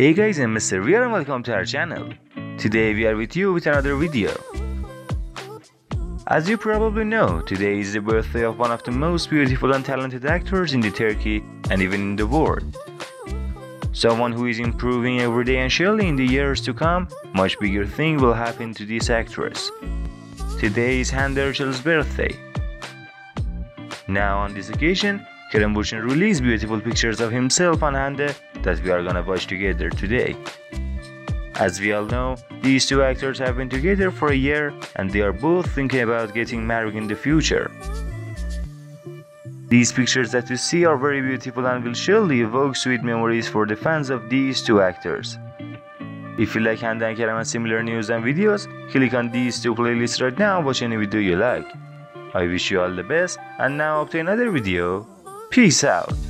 Hey guys, I'm Mr. VR and welcome to our channel. Today we are with you with another video. As you probably know, today is the birthday of one of the most beautiful and talented actors in the Turkey and even in the world. Someone who is improving every day and surely in the years to come, much bigger thing will happen to this actress. Today is Hande Erçel's birthday. Now on this occasion, Kerem Bürsin released beautiful pictures of himself and Hande that we are gonna watch together today. As we all know, these two actors have been together for a year and they are both thinking about getting married in the future. These pictures that you see are very beautiful and will surely evoke sweet memories for the fans of these two actors. If you like Hande and Kerem and similar news and videos, click on these two playlists right now watch any video you like. I wish you all the best and now up to another video. Peace out.